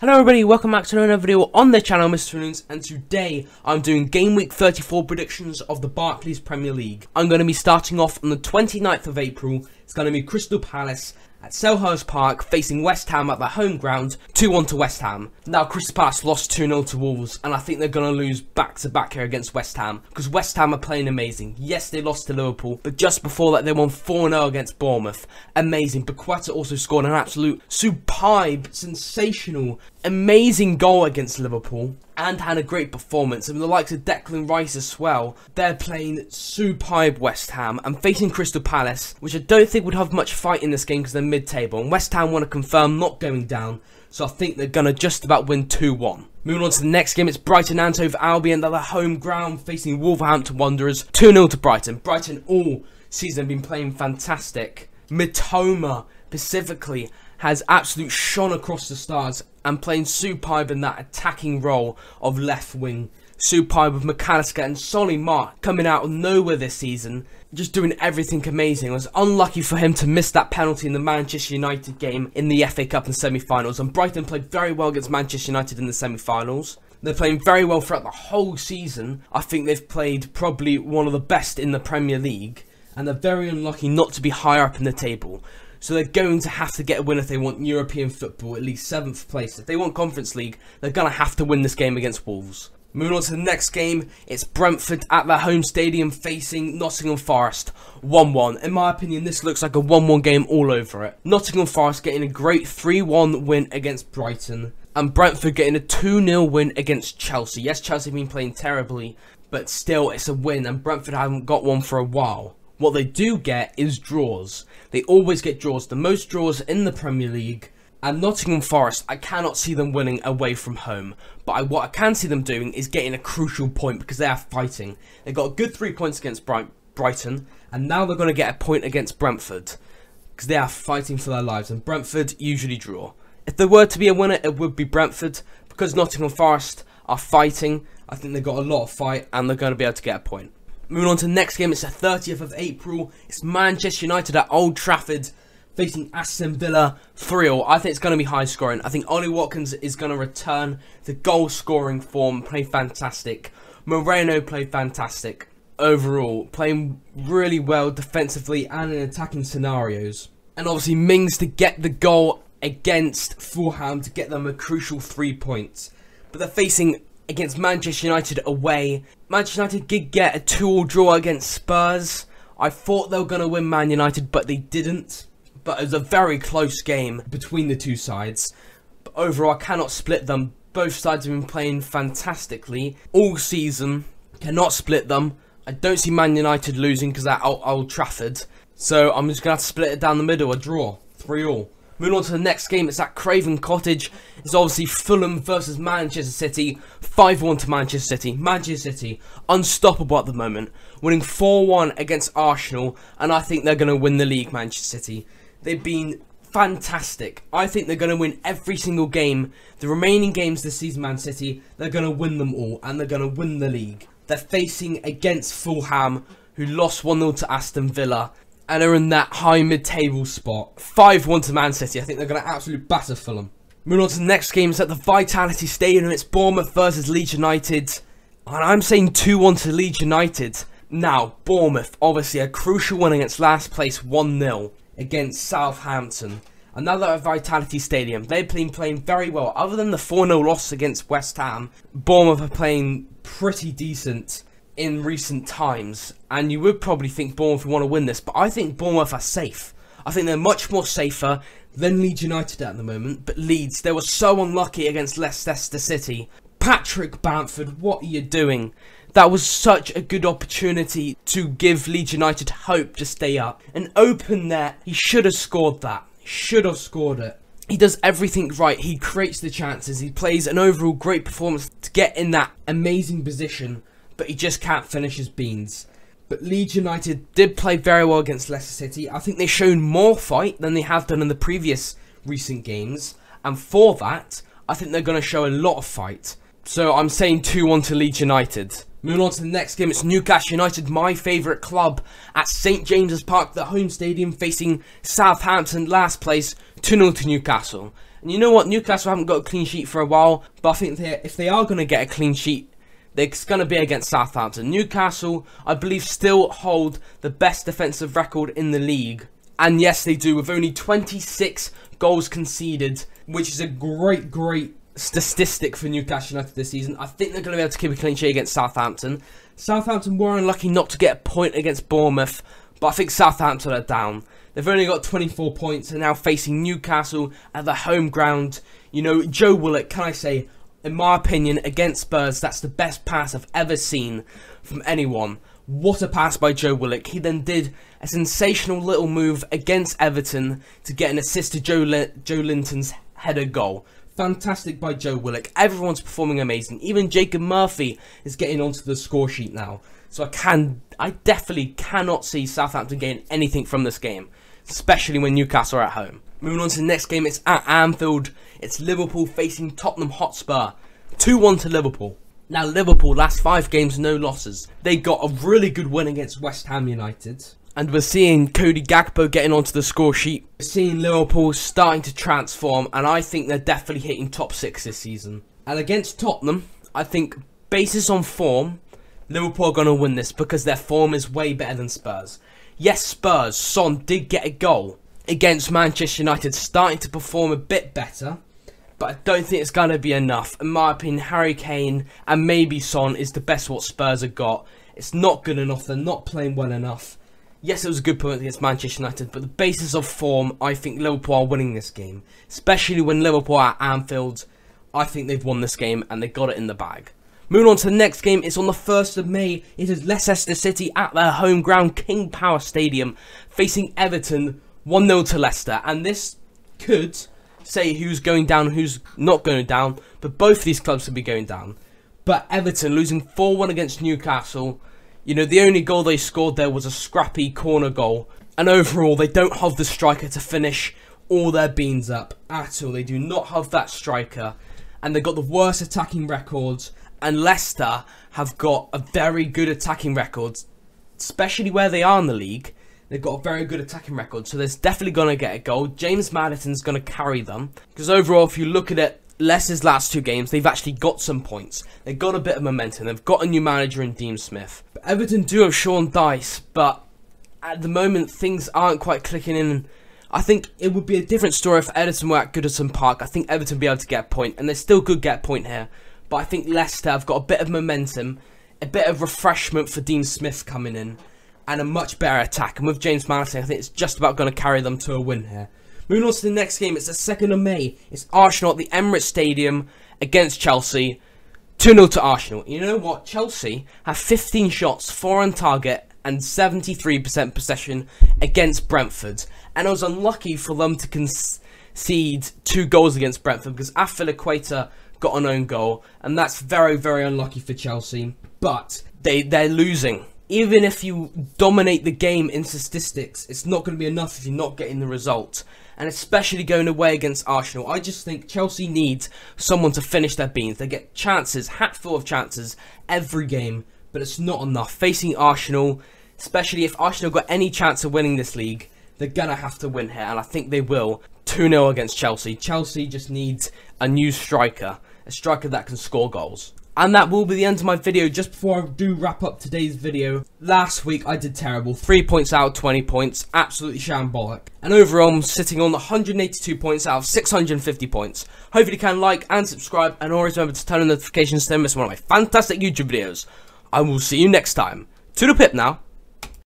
Hello everybody, welcome back to another video on the channel, Mr. Loons, and today I'm doing Game Week 34 predictions of the Barclays Premier League. I'm going to be starting off on the 29th of April, it's going to be Crystal Palace at Selhurst Park facing West Ham at their home ground, 2-1 to West Ham. Now Crystal Palace lost 2-0 to Wolves and I think they're going to lose back-to-back here against West Ham because West Ham are playing amazing. Yes, they lost to Liverpool, but just before that they won 4-0 against Bournemouth. Amazing. Paqueta also scored an absolute superb, sensational, amazing goal against Liverpool and had a great performance. And the likes of Declan Rice as well, they're playing superb West Ham and facing Crystal Palace, which I don't think would have much fight in this game because they're mid-table. And West Ham want to confirm not going down, so I think they're going to just about win 2-1. Moving on to the next game, it's Brighton and Hove Albion. They're the home ground facing Wolverhampton Wanderers. 2-0 to Brighton. Brighton all season have been playing fantastic. Mitoma specifically has absolute shone across the stars and playing superb in that attacking role of left wing. Superb with Mac Allister and Solly March coming out of nowhere this season, just doing everything amazing. It was unlucky for him to miss that penalty in the Manchester United game in the FA Cup and semi-finals, and Brighton played very well against Manchester United in the semi-finals. They're playing very well throughout the whole season. I think they've played probably one of the best in the Premier League, and they're very unlucky not to be higher up in the table. So they're going to have to get a win if they want European football, at least 7th place. If they want Conference League, they're going to have to win this game against Wolves. Moving on to the next game, it's Brentford at their home stadium facing Nottingham Forest 1-1. In my opinion, this looks like a 1-1 game all over it. Nottingham Forest getting a great 3-1 win against Brighton. And Brentford getting a 2-0 win against Chelsea. Yes, Chelsea have been playing terribly, but still it's a win and Brentford haven't got one for a while. What they do get is draws. They always get draws, the most draws in the Premier League. And Nottingham Forest, I cannot see them winning away from home. But I, what I can see them doing is getting a crucial point because they are fighting. They got a good three points against Bright Brighton, and now they're going to get a point against Brentford because they are fighting for their lives. And Brentford usually draw. If there were to be a winner, it would be Brentford because Nottingham Forest are fighting. I think they've got a lot of fight and they're going to be able to get a point. Moving on to the next game, it's the 30th of April. It's Manchester United at Old Trafford facing Aston Villa 3 I think it's going to be high scoring. I think Ollie Watkins is going to return the goal scoring form, play fantastic. Moreno played fantastic overall, playing really well defensively and in attacking scenarios. And obviously Mings to get the goal against Fulham to get them a crucial three points. But they're facing against Manchester United away. Manchester United did get a 2-all draw against Spurs. I thought they were going to win Man United, but they didn't. But it was a very close game between the two sides. But overall, I cannot split them. Both sides have been playing fantastically all season. Cannot split them. I don't see Man United losing because they're Old Trafford. So I'm just going to have to split it down the middle, a draw. 3-all. Moving on to the next game, it's at Craven Cottage. It's obviously Fulham versus Manchester City. 5-1 to Manchester City. Manchester City, unstoppable at the moment. Winning 4-1 against Arsenal. And I think they're going to win the league, Manchester City. They've been fantastic. I think they're going to win every single game. The remaining games this season, Man City, they're going to win them all. And they're going to win the league. They're facing against Fulham, who lost 1-0 to Aston Villa and are in that high mid-table spot. 5-1 to Man City. I think they're going to absolutely batter Fulham. Moving on to the next game, it's at the Vitality Stadium. It's Bournemouth versus Leeds United. And I'm saying 2-1 to Leeds United. Now, Bournemouth, obviously a crucial win against last place 1-0 against Southampton. Another at Vitality Stadium. They've been playing very well. Other than the 4-0 loss against West Ham, Bournemouth are playing pretty decent in recent times, and you would probably think Bournemouth want to win this, but I think Bournemouth are safe. I think they're much more safer than Leeds United at the moment, but Leeds, they were so unlucky against Leicester City. Patrick Bamford, what are you doing? That was such a good opportunity to give Leeds United hope to stay up. An open net, he should have scored that. Should have scored it. He does everything right. He creates the chances. He plays an overall great performance to get in that amazing position but he just can't finish his beans. But Leeds United did play very well against Leicester City. I think they've shown more fight than they have done in the previous recent games. And for that, I think they're going to show a lot of fight. So I'm saying 2-1 to Leeds United. Moving on to the next game, it's Newcastle United, my favourite club, at St James's Park, the home stadium, facing Southampton, last place, 2-0 to Newcastle. And you know what? Newcastle haven't got a clean sheet for a while, but I think if they are going to get a clean sheet, it's going to be against Southampton. Newcastle, I believe, still hold the best defensive record in the league. And yes, they do, with only 26 goals conceded, which is a great, great statistic for Newcastle United this season. I think they're going to be able to keep a clean sheet against Southampton. Southampton were unlucky not to get a point against Bournemouth, but I think Southampton are down. They've only got 24 points and now facing Newcastle at the home ground. You know, Joe Willock, can I say, in my opinion, against Spurs, that's the best pass I've ever seen from anyone. What a pass by Joe Willock. He then did a sensational little move against Everton to get an assist to Joe, Joelinton's header goal. Fantastic by Joe Willock. Everyone's performing amazing. Even Jacob Murphy is getting onto the score sheet now. So I can, I definitely cannot see Southampton getting anything from this game, especially when Newcastle are at home. Moving on to the next game, it's at Anfield. It's Liverpool facing Tottenham Hotspur. 2-1 to Liverpool. Now Liverpool, last five games, no losses. They got a really good win against West Ham United. And we're seeing Cody Gakpo getting onto the score sheet. We're seeing Liverpool starting to transform, and I think they're definitely hitting top six this season. And against Tottenham, I think basis on form, Liverpool are going to win this because their form is way better than Spurs. Yes, Spurs, Son did get a goal against Manchester United, starting to perform a bit better. But I don't think it's going to be enough. In my opinion, Harry Kane and maybe Son is the best what Spurs have got. It's not good enough. They're not playing well enough. Yes, it was a good point against Manchester United, but the basis of form, I think Liverpool are winning this game. Especially when Liverpool are at Anfield. I think they've won this game and they got it in the bag. Moving on to the next game, it's on the 1st of May. It is Leicester City at their home ground, King Power Stadium, facing Everton 1-0 to Leicester. And this could say who's going down who's not going down, but both of these clubs will be going down. But Everton losing 4-1 against Newcastle, you know, the only goal they scored there was a scrappy corner goal. And overall, they don't have the striker to finish all their beans up at all. They do not have that striker. And they've got the worst attacking records and Leicester have got a very good attacking record, especially where they are in the league. They've got a very good attacking record, so there's definitely going to get a goal. James Maddison's going to carry them. Because overall, if you look at it, Leicester's last two games, they've actually got some points. They've got a bit of momentum. They've got a new manager in Dean Smith. But Everton do have Sean Dyche, but at the moment, things aren't quite clicking in. I think it would be a different story if Everton were at Goodison Park. I think Everton would be able to get a point, and they still could get a point here. But I think Leicester have got a bit of momentum, a bit of refreshment for Dean Smith coming in, and a much better attack. And with James Maddison, I think it's just about going to carry them to a win here. Moving on to the next game, it's the 2nd of May. It's Arsenal at the Emirates Stadium against Chelsea. 2-0 to Arsenal. You know what? Chelsea have 15 shots, 4 on target, and 73% possession against Brentford. And it was unlucky for them to concede two goals against Brentford because Azpilicueta got an own goal, and that's very, very unlucky for Chelsea. But they they're losing. Even if you dominate the game in statistics, it's not going to be enough if you're not getting the result. And especially going away against Arsenal, I just think Chelsea needs someone to finish their beans. They get chances, hatful of chances every game, but it's not enough. Facing Arsenal, especially if Arsenal got any chance of winning this league, they're going to have to win here, and I think they will. 2-0 against Chelsea. Chelsea just needs a new striker a striker that can score goals. And that will be the end of my video. Just before I do wrap up today's video, last week I did terrible. 3 points out 20 points, absolutely shambolic. And overall I'm sitting on 182 points out of 650 points. Hopefully you can like and subscribe and always remember to turn on notifications to miss one of my fantastic YouTube videos. I will see you next time. To the pip now.